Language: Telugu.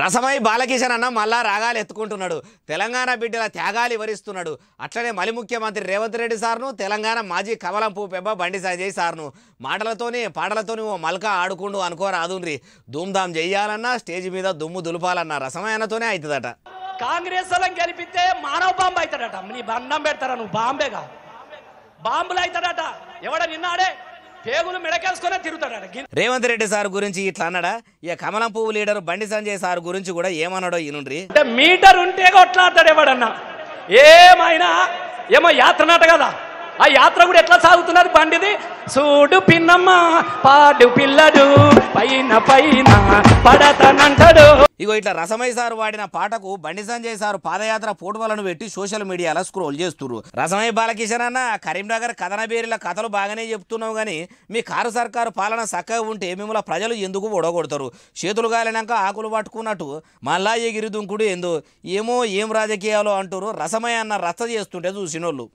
రసమై బాలకిషన్ అన్న మళ్ళా రాగాలు ఎత్తుకుంటున్నాడు. తెలంగాణ బిడ్డల త్యాగాలు వివరిస్తున్నాడు. అట్లనే మలి ముఖ్యమంత్రి రేవంత్ రెడ్డి సార్ను తెలంగాణ మాజీ కమలం పూపెబ్బ బండి సంజయ్ సార్ను. మాటలతోని పాటలతోని ఓ మల్క ఆడుకుండు అనుకోరాదుండ్రి ధూమ్ధాం చేయాలన్నా స్టేజ్ మీద దుమ్ము దులపాలన్నా రసమయనతోనే అవుతుందట కాంగ్రెస్ గెలిపితే మానవ బాంబు అవుతాడట నీ బంధం పెడతారా నువ్వు? బాంబేగా? బాంబులు అవుతాడట ఎవడ నిన్నాడే పేగులు మెడకేసుకునే తిరుగుతాడట గి- రేవంత్ రెడ్డి సార్ గురించి ఇట్లా అన్నాడా? ఇక కమలం పువ్వు లీడర్ బండి సంజయ్ సార్ గురించి కూడా ఏమన్నాడో ఈనుండ్రి? అంటే మీటర్ ఉంటే కొట్లాడతాడు ఎవడన్నా? ఏమైనా? ఏమో యాత్ర నాట కదా. ఆ యాత్ర కూడా ఎట్లా సాగుతున్నది బండిది? చూడు పిన్నమ్మ పాడు పిల్లడు పైన పైన పడతానంటాడు. ఇగో ఇట్లా రసమై సార్ వాడిన పాటకు బండి సంజయ్ సార్ పాదయాత్ర ఫోటోలను పెట్టి సోషల్ మీడియాలో స్క్రోల్ చేస్తుర్రు. రసమై బాలకిషన్ అన్న కరీంనగర్ కథనబేరిల కథలు బాగానే చెప్తున్నావు కానీ మీ కారు సర్కారు పాలన చక్కగా ఉంటే మిమ్మల్ని ప్రజలు ఎందుకు ఓడగొడతారు? చేతులు గాలినాక ఆకులు పట్టుకున్నట్టు మళ్ళా ఎగిరిదుంకుడు ఏందో? ఏమో ఏం రాజకీయాలు అంటారు రసమై అన్న రచ్చ చేస్తుంటే చూసినోళ్ళు.